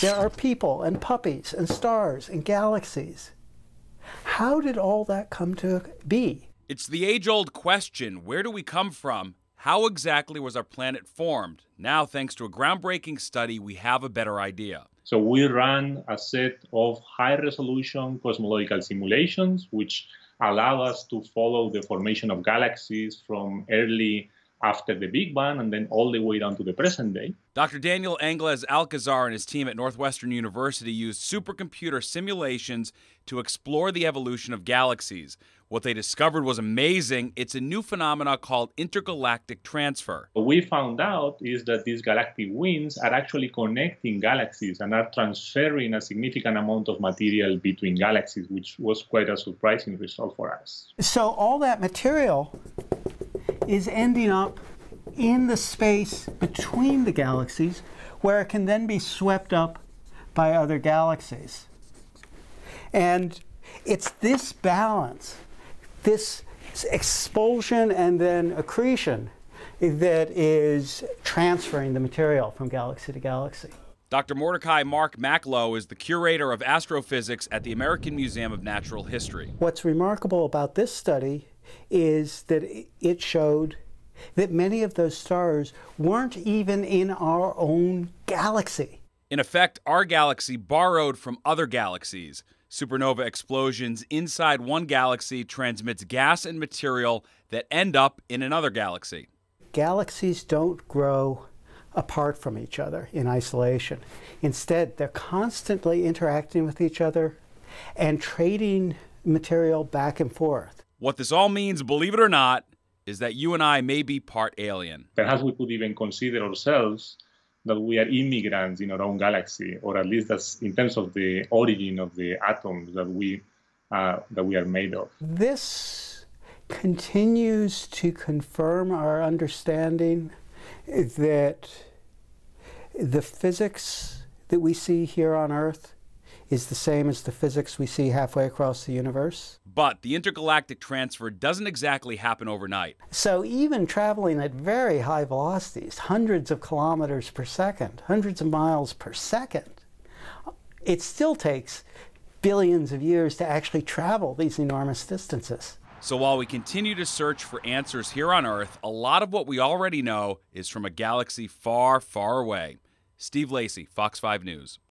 there are people and puppies and stars and galaxies. How did all that come to be? It's the age old question where do we come from? How exactly was our planet formed? Now, thanks to a groundbreaking study, we have a better idea. So, we ran a set of high resolution cosmological simulations, which allow us to follow the formation of galaxies from early after the Big Bang and then all the way down to the present day. Dr. Daniel Angles-Alcazar and his team at Northwestern University used supercomputer simulations to explore the evolution of galaxies. What they discovered was amazing. It's a new phenomenon called intergalactic transfer. What we found out is that these galactic winds are actually connecting galaxies and are transferring a significant amount of material between galaxies, which was quite a surprising result for us. So all that material is ending up in the space between the galaxies where it can then be swept up by other galaxies. And it's this balance, this expulsion and then accretion, that is transferring the material from galaxy to galaxy. Dr. Mordecai-Mark Mac Low is the curator of astrophysics at the American Museum of Natural History. What's remarkable about this study is that it showed that many of those stars weren't even in our own galaxy. In effect, our galaxy borrowed from other galaxies. Supernova explosions inside one galaxy transmits gas and material that end up in another galaxy. Galaxies don't grow apart from each other in isolation. Instead, they're constantly interacting with each other and trading material back and forth. What this all means, believe it or not, is that you and I may be part alien. Perhaps we could even consider ourselves that we are immigrants in our own galaxy, or at least that's in terms of the origin of the atoms that we uh, that we are made of. This continues to confirm our understanding that the physics that we see here on Earth is the same as the physics we see halfway across the universe. But the intergalactic transfer doesn't exactly happen overnight. So even traveling at very high velocities, hundreds of kilometers per second, hundreds of miles per second, it still takes billions of years to actually travel these enormous distances. So while we continue to search for answers here on Earth, a lot of what we already know is from a galaxy far, far away. Steve Lacy, Fox 5 News.